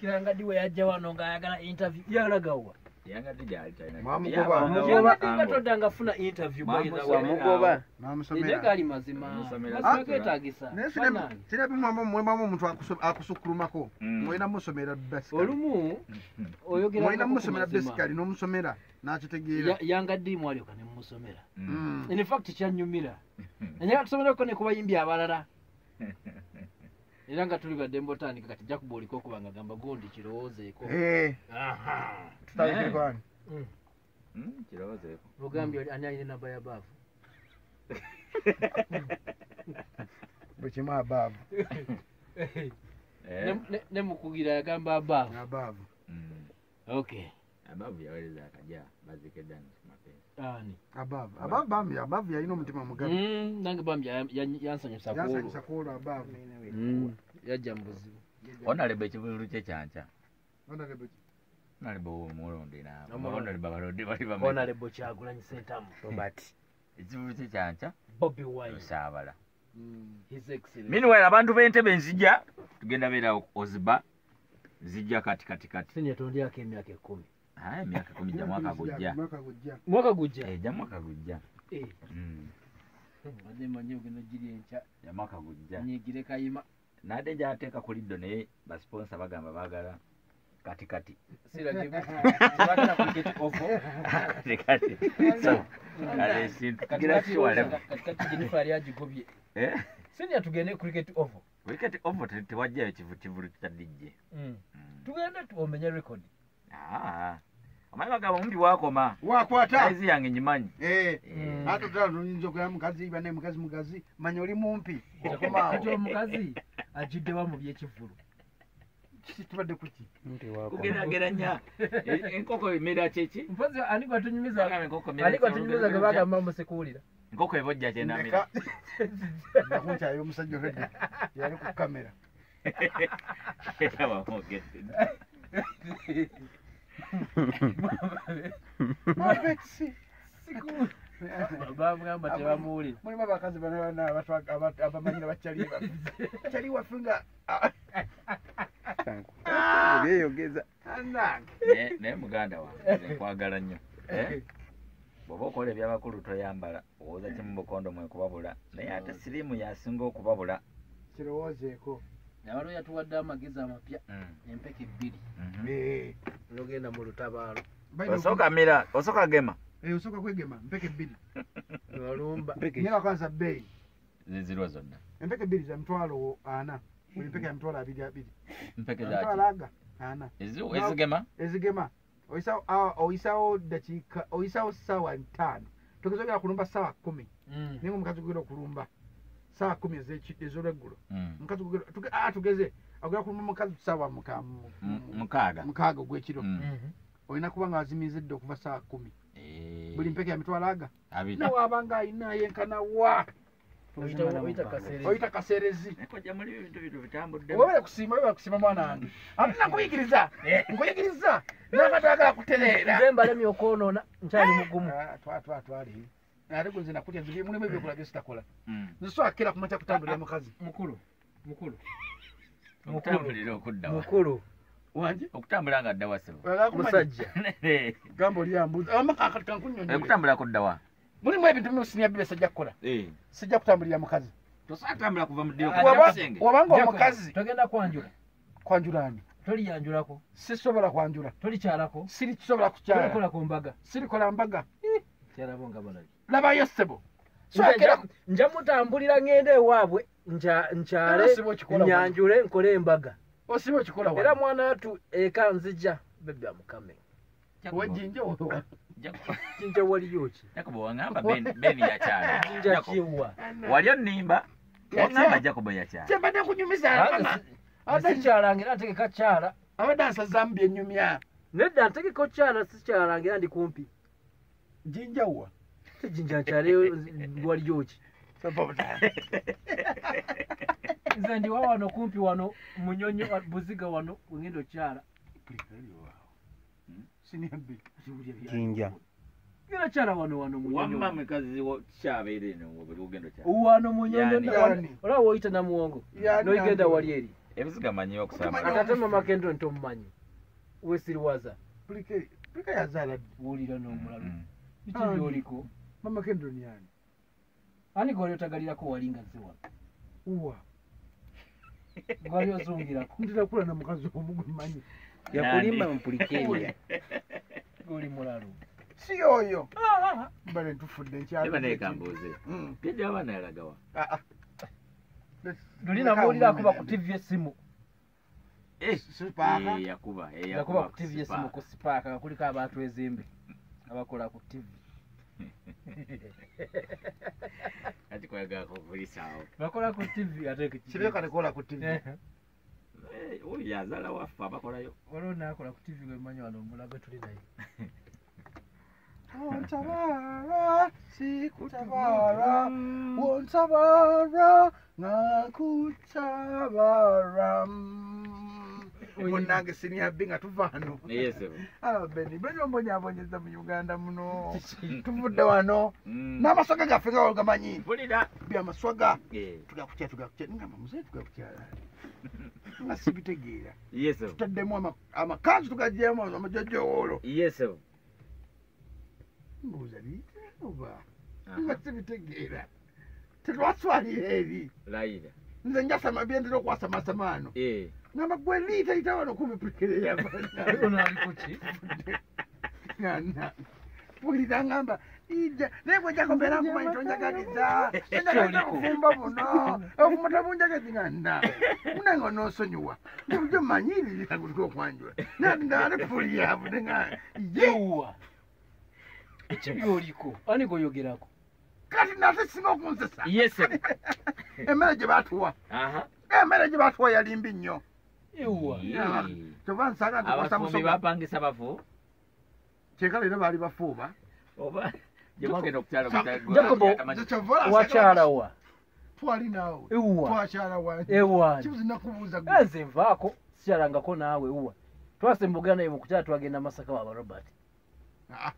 kirangadi we yajja wano ng'ayagala interview. Yalagawa yangadde nga todda ngafuna interview Mwamusomera. wamugoba naye namusomera gali mazima. Namusomera. mazima geetagisa naye Bannange. kirabimwamu mwemamu omuntu akusukulumako Mm. mwena musomera olumu oyogera musomera basikali n'omusomera n'akitegeera. Yangaddi mwalyoka nemusomera Mm. in fact kyanyumira enyaga tusomereko ne kubayimbi abalala era nga tuli badde mbotandika kati jakuba oliko okuba nga gamba gundi kirowoozeeko Eh, Aha. tutandikirwani Mm. Mm, kirowoozeeko lugambye ani alina enamba ya baavu bwe kimu abaavu Eh, Ne- mukugira yagamba abaavu abaavu mm. okay. Abavu yaweereza akaja bazike dani ani. Abaavu bambi abaavu yalina omutima mugabi Mm, nange bambi ya- ya- yansanyusa kuolwo abaavu Mm, yajja mu buzibu onaleba ekivululu kye kyanca Honorable onaleba omulondera Omulonde. omulondera balonde bali bame honorable kyagulanyi sentamu robert ekivululu kye kyanca bobi wine. Osaabala his excellence meanwhile abantu b'entebe nzija. Tugenda beera oziba. Zijja kati kati kati. Senior tondyako emyaka ekumi aya emyaka kumi ja mwaka gujja mwaka gujja? Eh, ja mwaka gujja Eh, Mm, badde manyi ogenda ogiri enkya. Ja mwaka gujja nyigire kayima. Nadde gyateeka ku liddo naye basponsa bagamba baagala kati kati. Siragibagala cricket ofo. Kati kati. So kale ekintu tugira kiwalemu katikati jenifa yali agigobye. Eh? senior tugende cricket ofo. Wicket ovo te- tewajjayo kivu kivulu kya dijje tugende tu- omenye record omanyi bagamba omumpi wakoma wakwata. Saizi yange nyimanyi Eh, Mm. ate otala tuyinza okugera mukazi bane mukazi mugazi manya oli mumpi. Kati omukazi agiddewa mu byekivulu tubadde kuki kugeraageranya. E- enkoko emera kyeki mpozi ani gwatunyumiza Bagamba enkoko ebojja kyendamira Ndeka nakunkyayo omusajja olwedde yali ku kamera. Era bamwogedde Mapexi. Bamugamba tebamuwulira mulimu abakazi bana bana abatwa- abat- abamanyira bakyali baffe kyali waffe nga byeyogeza Naye- muganda wange nkwagala nnyo Eh? bw'oba okola ebyabakulu toyambala owooza kimu bukondo mwe kubabula naye ate siriimu yasinga okubabula kirowoozeeko abalo yatuwadde amagezi amapya Mm. empeka ebbiri nogenda mu lutabaalo. Osooka mira osooka gema. Eh, osooka kwegema mpeka ebbiri olumba nyera kwanza bbeeyi. Zizirwa zonna. Empeka ebbiri za mitwalo ana buli mpeka ya mitwalo abiri abiri. Mpeke mitwalo aga ana. Ezi- ezigema ezigema oyisawo dakiika oyisawo ssaawa ttaano togeza ogera kulumba ssaawa kumi. Mm. naye nga omukazi gugenda okulumba ssaawa kumi ez'olweggulo Mm. tuge- ah, tugeze. Ogera kulumba omukazi ssaawa muka- mu- M- mukaaga. ogwekiro. Mm. Mhm. olina kuba nga azimizidde okuva ssaawa kumi. Eh, buli mpeka ya mitwalo aga nawaba nga ayina yenkana wa? Oyita- bitambudde. Obabere kusiima obabere kusiima mwana wange. Ate nakuyigiriza nkuyigiriza. Nakatagala kutereera nze mbalemye okwonoona nkyali mugumu. Twatwatwale ate gwe nze nakutya nze mulimu ebyokola byesitakola Mm. nziswakira kumaca kutambulira mukazi. Mukulu mukulu. Okutambulira okuddawa. Mukulu. Wanje okutambula nga ddawa sebo. Musajja gamba olyambuza amakakati kankunyonyo okutambula kuddawa. Mulimu ebintu musinia bibe sajja kukola. Sijja kutambulira mukazi. Tosatambula kuva mu wabanga omukazi. Togenda kwanjula. Kwanjulani toliyanjulako. Sisobola kwanjula. Tolikyalako. Siri kisobola kukyala. Sirikola mbaga. Kyalabo nga balabi labayo sebo Nze swakira nja- mutambulira ngende ewaabwe nja- nkyale Era nyanjule nkole embaga. Osiba okikola era mwana watu eka nzija wejinja wowa jinja waliyoki jakobo wangamba Ben- beni yakyala jinja kiwa. Wali onimba wangamba jakobo yakyala kyembadde nkunyumiza Ate sikyalangira ntegeka kyala. Abadde ansazambi enyumya nedda ntegeka kyala sikyalangira ndi kumpi. Jinjawa jinja nkyale waliyoki nze ndiwa wano kumpi wano munyonyo buziga wano wengenda okyala. Jinja genda kyala wano wano munyonyo. Mukazi kyabeera eno buli lugendo kya wano munyonyo olaba woyita namuwongo? Noigenda wali eri? Ebiziga manyiyo okusamba Okimanyi- ate mama kendro ntomumanyi wesiriwaza n'omulabe Mm. biki Ani? byoliko mama kendro yani. Ani gwali otagalirako wali nga ziwa uwa. Gwali ozungirako ntirakula na mukazi omu gwemanyi yakulimba mpulikenya guli mulalu. Si oyo mbale ntufudde eba nekambuuze Mm. jajja abaana yalagawa Ah, ah. luli namuwulira akuba ku tv esimu. Eh, yakuba ku tv esimu ku sipaaka nga kuliko abantu ezimbe abakola ku tv kati kwagala kuvulisaawo bakola ku tv ate kireka tekola ku tv Eh, oyo yazaala waffe abakolayo waliwo nakola ku tv gwemanyi wano omulago tuli naye. Ontabara sikutabara wontabara ngakutabara munange siniabbi nga tuva wano. Neyesebo Ah, ombonyabonyeza mu uganda muno tuvudde wano. Mm. n'amaswaga gaffe nga gamanyi mpulira byamaswaga tugakutya tugakutya ningamba muzeyi tugakutyala nga sibitegeera. Tutaddemu ama- amakanzu tugagyemu amajojowoolo mbuuza liitenoba Aha, nga sibitegeera. Tetwaswalira eri. Nze njasama byendera okwasamasamaano Eh, ngamba gwe liita yita wano kumipikire ono ali kuki yaana pulira ngamba ija naye bwejako mbeera nkumanyi tonjagaliza enjagaliza obufumba buno obufumba tobunjagazi nganda munange onoosonyiwa bujo manyirira kuliko okwanjula nandale pulira bude nga ye! Yewuwa eki byoliko ani goyogerako kati nate singa okunzesa yesebo emmere gye batuwa emmere gye batuwa yalimbi nnyo yewuwa Yeah. Eh. Kyova nsanga nti kwasa abafumbi musoga bapangisa bafu? Kyekala era baali bafuuba oba. Gyemwagenda okukyalo Jacobo, wakyalawa twali naawe ewuwa twakyala wange ewani kibuzi nakubuuza gwe nze nvaako sikyalangako naawe ewuwa twasembuga naye mukukyala twagenda masaka waba robert Ah,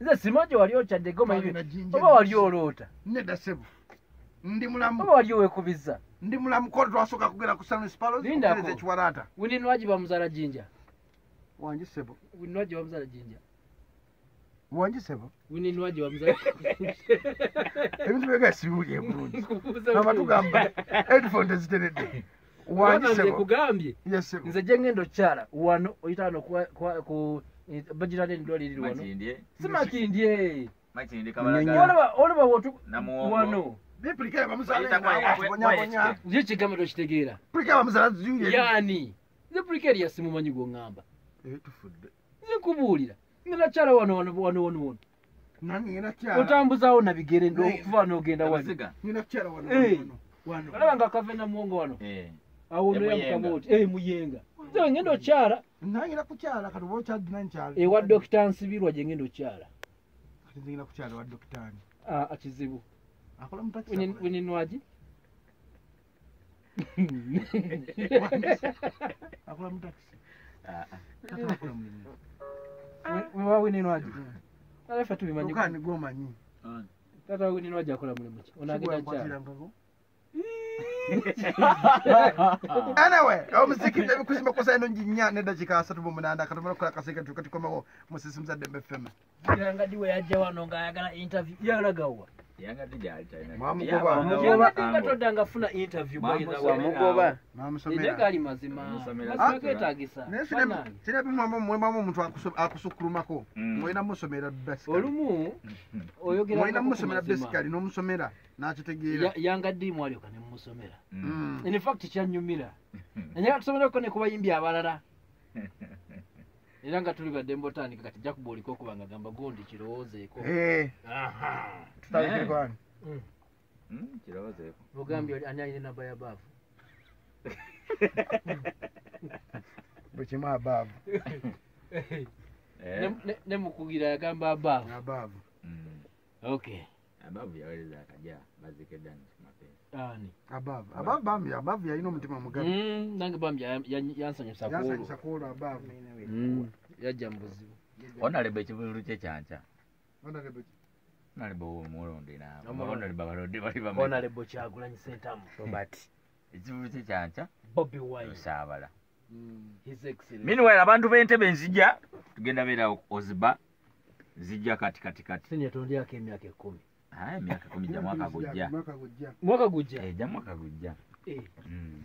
nze simanyi wali okyadde goma Jinja oba wali oloota nedda sebo. Ndi mulamu oba wali owekubiza ndi mulamu koto twasooka kugenda ku kutereza ekiwalaata wininwaji bamuzaala jinja. Wangi sebo. Wininwaji bamuzaala jinja. Wangi sebo. Wininwaji bamuzaala ebintu byega sibiwulye bulungi Nkubuuza aba bulungi. tugamba headphone teziteredde kugambye nze gye ngenda okyala wano oyita wano kwa- kwa- ku bagirana endwala eriri wano. Simakindye makindye olaba wano nze ekigambo tokitegeera yaani nze purikeri yasimumanyi gwoŋŋamba tufudde. Nze nkubuulira ngenda kyala wano wano wano wano. Wano otambuzaawo nabigere ndo Naye- okuva n'ogenda wano? Eh. olaba nga kave namuwongo wano. Eh, awo Muyenga. noyamukabooti e muyenga. Nze ngenda okyala ewa dokita nsibirwa gye ngenda okyala kizibu akola mu taxi Wini- akola. wininwaji akola mu taxi ah, ah. Tata akola mulimu wa wininwaji alefe tubimanyi lukaani gwomanyi Ah. tata wa wininwaji akola mulimu ki onagenda kyala Sigwankwatirankako. anyway omuzikidde ebikusimba kusa eno njinya nedakiika asatu mu munanda katumala okukola akaseke tuka tukomewo musisi muzadde mbefeme yangadi we yajja wano ng'ayagala interview. Yalagawa yangadde gyali talina Mwamugoba. Yaba- Mwamugoba. yangadi nga todda ngafuna interview namusomera gali mazima. Musomera mazima situla. getagisa naye Bannange. sinabimuwamu omuntu akusu- akusukulumako Mm. mulina musomera basikali olumu oyogera musomera basikali n'omusomera n'akitegeera Ya- yangadi mwalyoka nemusomera Mm. Mm. in fact kyanyumira enyaga tusomereko ne ku bayimbi abalala era nga tuli badde mbotandika kati jakuba oliko okuba nga gamba gundi kirowoozeeko Eh, Aha. tutandikirwani Mm, kirowoozeeko bugambye oli ani alina namba ya baavu? Bwe kimu abaavu. Eh? Ne- mukugira yagamba abaavu. Abaavu. Mm. okay abavu yaweereza akaja bazikeddani mapeesa ani abaavu abaavu bambi abaavu yalina omutima mugabi Mm, nange bambi ya- ya- yansanyusa yansanyusa kuolwo kuolwo abaavu Mm, yajja mu buzibu onaleba ekibululu kye kyanca Honorable onaleba omulonde naabo Omulonde. onaleba balonde bali bamu honarebo kyagulanyi sentamu robert ekivuvu kye kyanca bobi wine. Osaabala his excellence meanwhile abantu b'entebe nzija. Tugenda beera oziba zijja kati kati kati. Senior tondyako emyaka ekumi aya emyaka kumi gya mwaka gujja. mwaka gujja. Mwaka gujja? Eh, gya mwaka gujja. Eh, Mm.